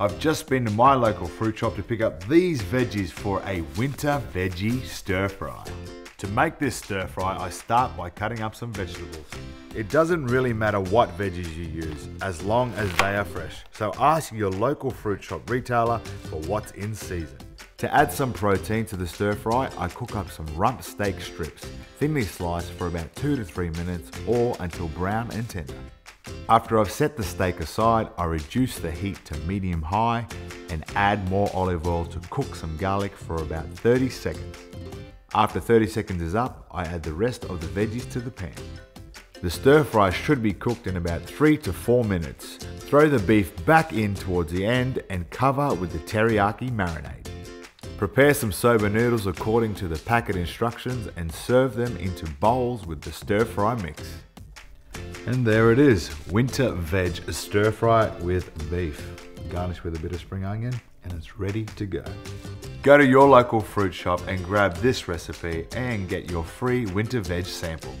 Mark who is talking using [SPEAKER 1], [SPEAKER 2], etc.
[SPEAKER 1] I've just been to my local fruit shop to pick up these veggies for a winter veggie stir fry. To make this stir fry, I start by cutting up some vegetables. It doesn't really matter what veggies you use, as long as they are fresh. So ask your local fruit shop retailer for what's in season. To add some protein to the stir fry, I cook up some rump steak strips, thinly sliced for about 2 to 3 minutes or until brown and tender. After I've set the steak aside, I reduce the heat to medium high and add more olive oil to cook some garlic for about 30 seconds. After 30 seconds is up, I add the rest of the veggies to the pan. The stir fry should be cooked in about 3 to 4 minutes. Throw the beef back in towards the end and cover with the teriyaki marinade. Prepare some soba noodles according to the packet instructions and serve them into bowls with the stir fry mix. And there it is, winter veg stir fry with beef. Garnish with a bit of spring onion and it's ready to go. Go to your local fruit shop and grab this recipe and get your free winter veg sample.